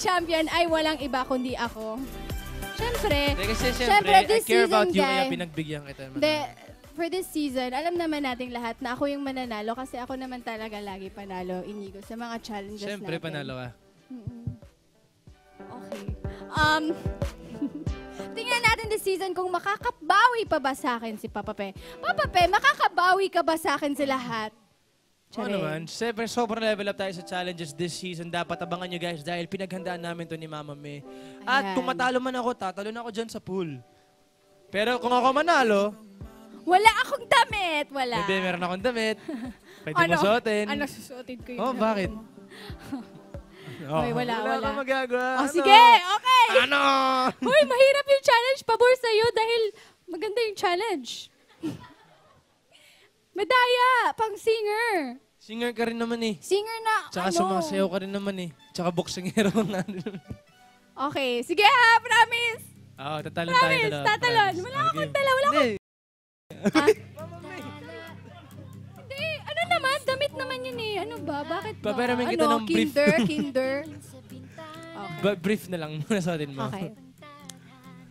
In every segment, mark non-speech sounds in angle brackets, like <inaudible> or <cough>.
champion ay walang iba kundi ako. Siyempre, Hindi, kasi Siyempre, siyempre, I this care about season, you, kaya guy. pinagbigyan kita. naman. Hindi, for this season, alam naman nating lahat na ako yung mananalo kasi ako naman talaga lagi panalo, Inigo, sa mga challenges Siyempre, natin. panalo ka. Okay. Um, <laughs> tingnan natin this season kung makakabawi pa ba sa akin si Papa Pe. Papa Pe, makakabawi ka ba sa akin sa lahat? Oo Charing. naman. Siyempre, sobrang level up tayo sa challenges this season. Dapat abangan nyo guys dahil pinaghandaan namin to ni Mama May. At Ayan. kung matalo man ako, tatalo na ako dyan sa pool. Pero kung ako manalo, Wala akong damit! Wala. hindi, meron akong damit. <laughs> Pwede Ano? mo suotin. Ano, susuotin ko yun? Oh, bakit? <laughs> Oh, Uy, wala, wala. kang magagawa. Oh, Ano? sige! Okay! Ano? <laughs> Uy, mahirap yung challenge. Pabor sa'yo dahil maganda yung challenge. Medaya! Pang singer! Singer ka rin naman eh. Singer na, Tsaka ano? sumasayaw ka rin naman eh. Tsaka boxingero nga. Okay, sige ha, promise! Oo, tatalon tayo. Promise, dalawa, tatalon. Wala akong dala, wala akong... Hindi. <laughs> Hindi, ano naman, damit naman yun eh. Ano ba? Bakit ba? Paperamin kita ano, ng brief. kinder, <laughs> kinder. Okay. Ba- brief na lang muna sa atin mo. Okay.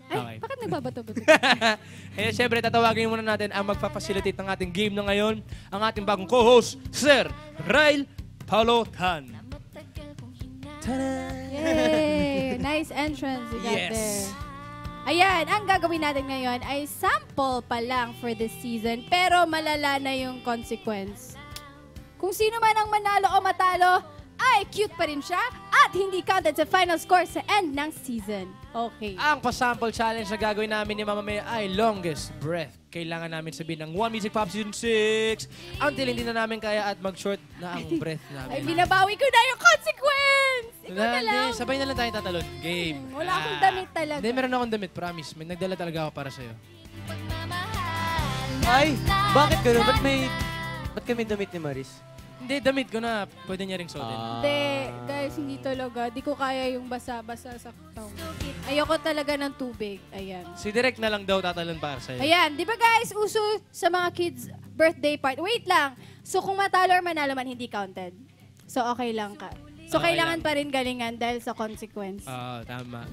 Ay, Okay. bakit nagbabato-bato? <laughs> Kaya syempre, tatawagin muna natin ang magpapacilitate ng ating game na ngayon, ang ating bagong co-host, Sir Rail Paulo Tan. Yay! Nice entrance you got Yes. there. Ayan, ang gagawin natin ngayon ay sample pa lang for this season, pero malala na yung consequence. Kung sino man ang manalo o matalo, ay cute pa rin siya at hindi counted sa final score sa end ng season. Okay. Ang pasample challenge na gagawin namin ni Mama May ay longest breath. Kailangan namin sabihin ng One Music Pop Season 6 until hindi na namin kaya at mag-short na ang <laughs> breath Ay, namin. binabawi ko na yung consequence! Ikaw na Wala, lang. hindi, sabay na lang tayo tatalon. Game. Hmm, wala akong damit talaga. Hindi, meron akong damit, promise. May nagdala talaga ako para sa'yo. Ay, bakit gano'n? Ba't may... Ba't kami damit ni Maris? Hindi, damit ko na. Pwede niya ring suotin. Hindi, guys, hindi talaga. Di ko kaya yung basa-basa sa taong. Ayoko talaga ng tubig. Ayan. Si Direk na lang daw tatalon para sa'yo. Ayan, di ba guys, uso sa mga kids birthday party. Wait lang. So kung matalo or manalo man, hindi counted. So okay lang ka. So kailangan lang. pa rin galingan dahil sa consequence. Oo, tama.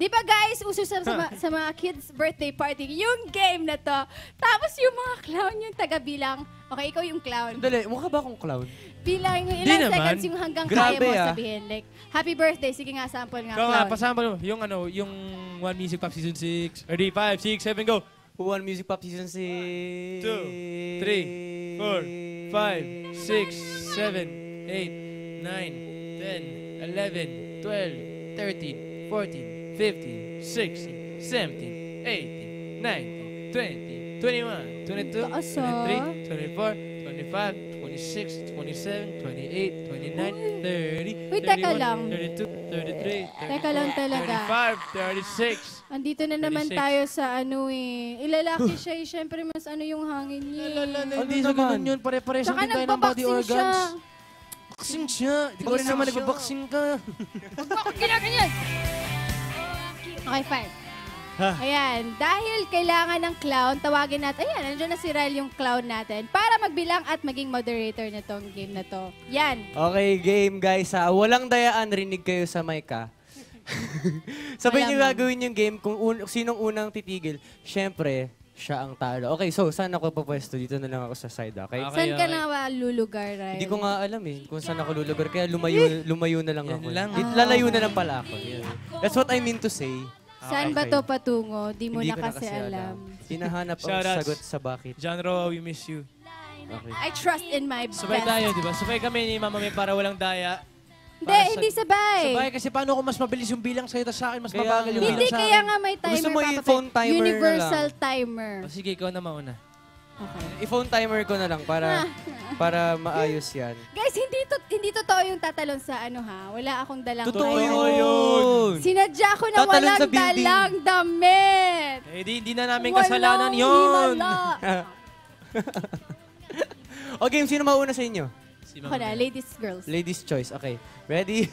Di ba guys, uso sa, sa, ma- <laughs> sa mga kids birthday party, yung game na to. Tapos yung mga clown yung taga-bilang. Okay, ikaw yung clown. Dali, mukha ba akong clown? Bilang yung Di ilang naman. seconds yung hanggang Grabe, kaya mo ah. sabihin. Like, happy birthday. Sige nga, sample nga, Ikaw nga, clown. pasample mo. Yung ano, yung One Music Pop Season 6. Ready? 5, 6, 7, go! One Music Pop Season 6. Two, three, four, five, six, seven, eight, nine, ten, eleven, twelve, thirteen, fourteen, fifteen, sixteen, seventeen, eighteen, nineteen, twenty, twenty-one, twenty-two, Taas, ah. twenty-three, twenty-four, twenty-five, twenty-six, twenty-seven, twenty-eight, twenty-nine, thirty, Uy, teka thirty-one, lang. thirty-two, thirty-three, Teka lang talaga. thirty-five, thirty-six. Andito na naman 36. tayo sa ano eh. Ilalaki siya eh. Syempre mas ano yung hangin niya. eh. Hindi sa ganun yun, pare-pares Tsaka din tayo ng body nagbabaksing siya. organs. Vaccine siya. Di ko rin naman nagbabaksing ka. Bakit ginaganyan? Okay, fine. Ayan, dahil kailangan ng clown, tawagin natin, ayan, nandiyan na si Ryle yung clown natin para magbilang at maging moderator na tong game na to. Yan. Okay, game guys ha. Walang dayaan, rinig kayo sa mic ha. <laughs> Sabay niyo gagawin yung game kung un- sinong unang titigil. Siyempre, siya ang talo. Okay, so saan ako papwesto? Dito na lang ako sa side, okay? Okay, Saan ka na ba lulugar, Ryle? Hindi ko nga alam eh kung saan ako lulugar. Kaya lumayo, lumayo na lang Yan ako. lang. Di- Lalayo na lang pala ako. That's what I mean to say. Saan ba to patungo? Di mo Hindi na ko kasi alam. Hinahanap ang Shoutouts. sagot sa bakit. John Ro, we miss you. Okay. I trust in my Sabay best. tayo, di ba? Sabay kami ni Mama May para walang daya. Hindi, Para sa- hindi sabay. Sabay kasi paano kung mas mabilis yung bilang sa'yo, tapos sa akin mas Kaya mabagal yung. Hindi, bilang sa kaya akin. nga may timer. Gusto mo Papa i-phone Pe. timer na Universal lang. timer. Oh, sige, ikaw na mauna. Okay. I-phone timer ko na lang para <laughs> para maayos yan. Guys, hindi to hindi totoo yung tatalon sa ano ha. Wala akong dalang Totoo ano. yun! Sinadya ko na Tatalon walang sa building. dalang damit. Eh, di, di na namin Walang kasalanan yun. himala. <laughs> O game, sino mauna sa inyo? Si Ako na, ladies, girls. Ladies choice. Okay. Ready?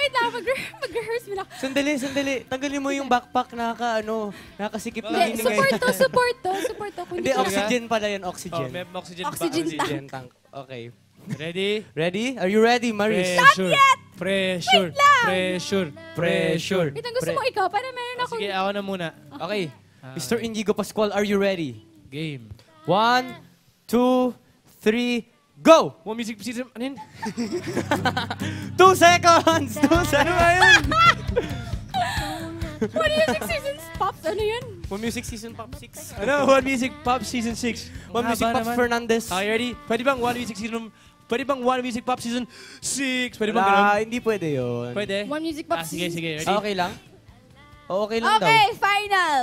Wait lang, wait lang. Mag- Mag-rehearse mo lang. Sandali, sandali. Tanggalin mo yung backpack. Nakaka, ano, nakasikip na Hindi, din support to, support to, support to. Hindi, oxygen pala yun. Oh, Oxygen. may oxygen, Oxygen tank. Oxygen tank. Okay. Ready? Ready? Are you ready, Maris? Eh, sure. Pressure. Pressure. Pressure. Wait, ang gusto mo ikaw, para meron Ah, ako. Sige, ako na muna. Okay. Ah. Mr. Indigo Pascual, are you ready? Game. One, two, three, go! One music season. Ano yun? Two seconds! Two seconds! <laughs> What music seasons pops? Ano yun? One Music Season Pop 6. Ano? One Music Pop Season 6. One Music Pop Fernandez. Okay, ready? Pwede bang One Music Season... Pwede bang One Music Pop Season 6? Pwede bang ganun? Wala, hindi pwede yun. Pwede? One music Ah, pops. sige, sige. Ready? Ah, okay lang? Oh, okay lang daw. Okay, final.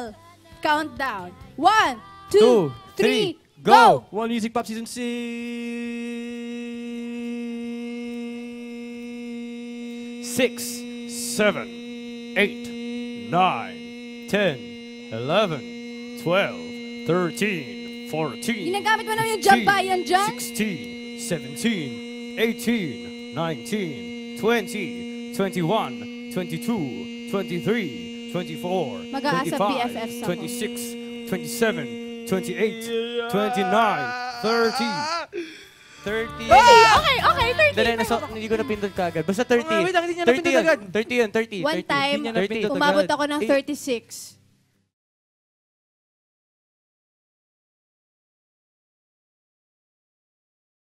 Countdown. One, Two, two, three, three, Go! One Music Pop Season 6. 6, 7, 8, 9, 10, 11, 12, 13, 14, mo na yung jump 16, 17, 18, 19, 20, 21, 22, 23, 24, 25, 26, 27, twenty-eight, twenty-nine, thirty, thirty. Okay, okay, okay. 30. Dali, nasa, hindi ko napindot kagad. Basta 30. Oh, wait hindi niya 30 napindot agad. 30 yun, 30. One 30. time, Hindi niya napindot umabot ako ng Eh, 36.